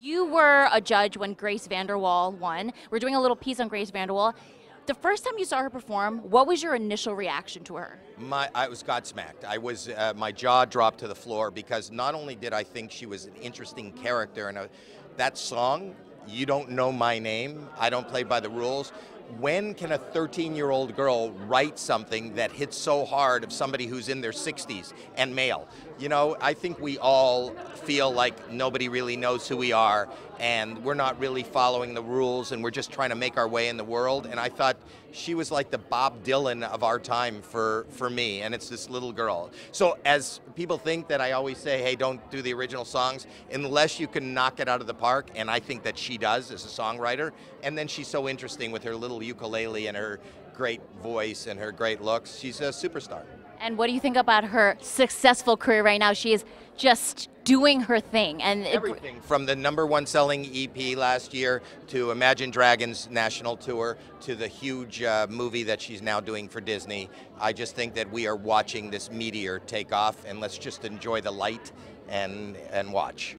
You were a judge when Grace VanderWaal won. We're doing a little piece on Grace VanderWaal. The first time you saw her perform, what was your initial reaction to her? My, I was godsmacked. I was, uh, my jaw dropped to the floor because not only did I think she was an interesting character, and that song, "You Don't Know My Name," I don't play by the rules when can a 13 year old girl write something that hits so hard of somebody who's in their 60s and male? You know, I think we all feel like nobody really knows who we are and we're not really following the rules and we're just trying to make our way in the world. And I thought she was like the Bob Dylan of our time for, for me, and it's this little girl. So, as people think that I always say, hey, don't do the original songs, unless you can knock it out of the park, and I think that she does as a songwriter. And then she's so interesting with her little ukulele and her great voice and her great looks. She's a superstar. And what do you think about her successful career right now? She is just doing her thing and everything from the number one selling EP last year to Imagine Dragons national tour to the huge uh, movie that she's now doing for Disney. I just think that we are watching this meteor take off and let's just enjoy the light and and watch.